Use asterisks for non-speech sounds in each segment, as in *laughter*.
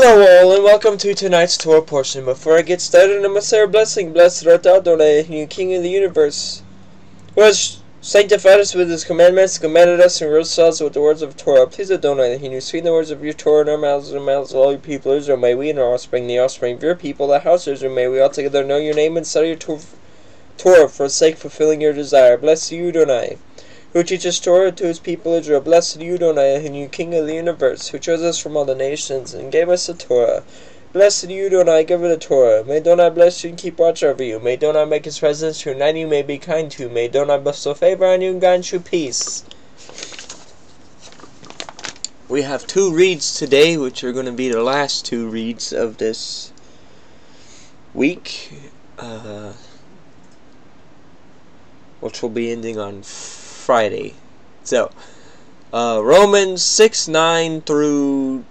Hello all and welcome to tonight's Torah portion. Before I get started, I must say a blessing. Blessed art thou, Adonai, you King of the universe, who has sanctified us with his commandments, commanded us and rose us with the words of Torah. Please Adonai, that he knew sweet the words of your Torah in our mouths and the mouths of all your people, Israel, may we and our offspring, the offspring of your people, the house of Israel, may we all together know your name and study your Torah for the sake of fulfilling your desire. Bless you, Adonai who teaches Torah to his people Israel. Blessed you, Adonai, and you King of the universe, who chose us from all the nations and gave us the Torah. Blessed you, Adonai, giver the Torah. May Adonai bless you and keep watch over you. May Adonai make his presence to unite you, may be kind to. May Adonai bestow favor on you and grant you peace. We have two reads today, which are going to be the last two reads of this week, uh, which will be ending on Friday. So, uh, Romans 6 9 through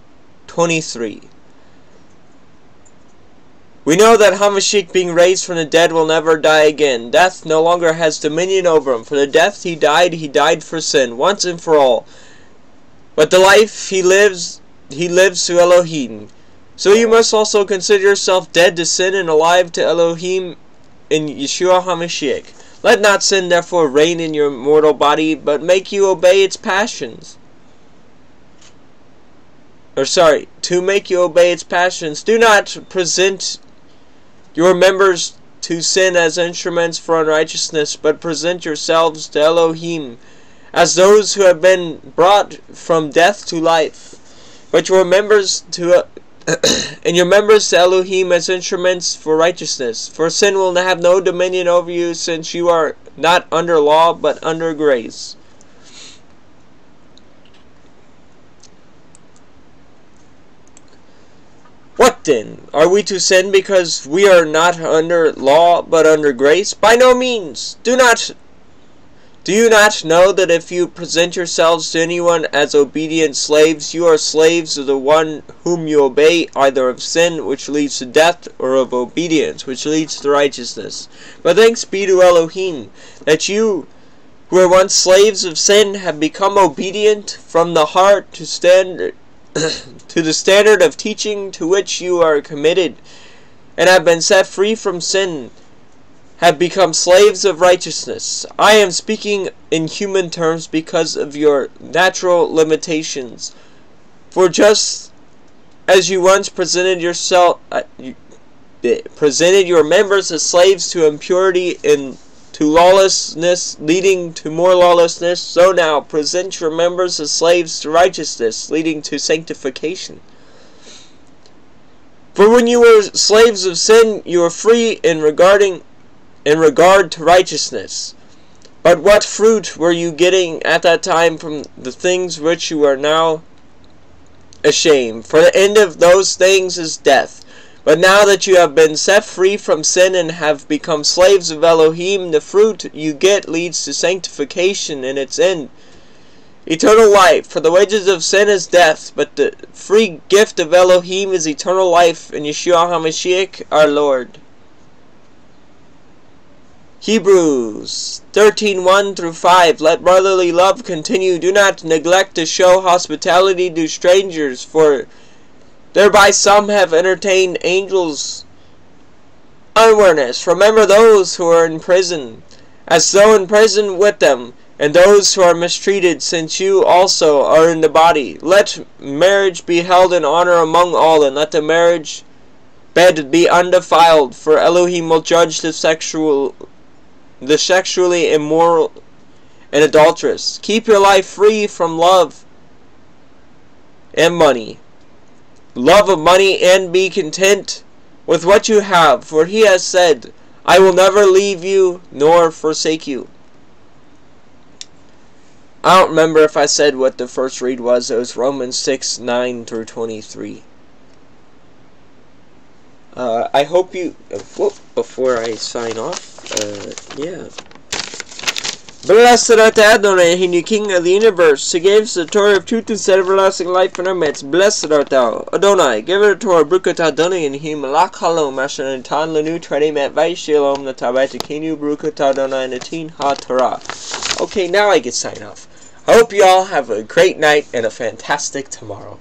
23. We know that Hamashiach, being raised from the dead, will never die again. Death no longer has dominion over him. For the death he died, he died for sin, once and for all. But the life he lives, he lives to Elohim. So you must also consider yourself dead to sin and alive to Elohim in Yeshua HaMashiach. Let not sin therefore reign in your mortal body, but make you obey its passions. Or sorry, to make you obey its passions. Do not present your members to sin as instruments for unrighteousness, but present yourselves to Elohim as those who have been brought from death to life, but your members to *clears throat* and your members to Elohim as instruments for righteousness. For sin will have no dominion over you, since you are not under law, but under grace. What then? Are we to sin because we are not under law, but under grace? By no means. Do not do you not know that if you present yourselves to anyone as obedient slaves, you are slaves of the one whom you obey, either of sin, which leads to death, or of obedience, which leads to righteousness? But thanks be to Elohim, that you, who were once slaves of sin, have become obedient from the heart to standard *clears throat* to the standard of teaching to which you are committed, and have been set free from sin have become slaves of righteousness. I am speaking in human terms because of your natural limitations. For just as you once presented yourself, uh, you, uh, presented your members as slaves to impurity and to lawlessness, leading to more lawlessness, so now present your members as slaves to righteousness, leading to sanctification. For when you were slaves of sin, you were free in regarding in regard to righteousness. But what fruit were you getting at that time from the things which you are now ashamed? For the end of those things is death. But now that you have been set free from sin and have become slaves of Elohim, the fruit you get leads to sanctification in its end. Eternal life, for the wages of sin is death, but the free gift of Elohim is eternal life in Yeshua HaMashiach our Lord. Hebrews 13:1 through 5 Let brotherly love continue. Do not neglect to show hospitality to strangers for thereby some have entertained angels unawareness remember those who are in prison as though in prison with them and those who are mistreated since you also are in the body. Let marriage be held in honor among all and let the marriage bed be undefiled for Elohim will judge the sexual the sexually immoral and adulterous. Keep your life free from love and money. Love of money and be content with what you have, for he has said, I will never leave you nor forsake you. I don't remember if I said what the first read was. It was Romans 6, 9 through 23. Uh, I hope you... Whoop, before I sign off, uh, yeah. Blessed art thou, Adonai, He King of the universe, who gave us the Torah of truth and set everlasting life in our midst. Blessed art thou, Adonai, give it a Torah, Brukat Adonai, and He Malak Halom, Asher Natan Lanu, Tredi Met Vaishilom, Natabat Kinu, Brukat Adonai, Natin Ha Torah. Okay, now I get sign off. I hope you all have a great night and a fantastic tomorrow.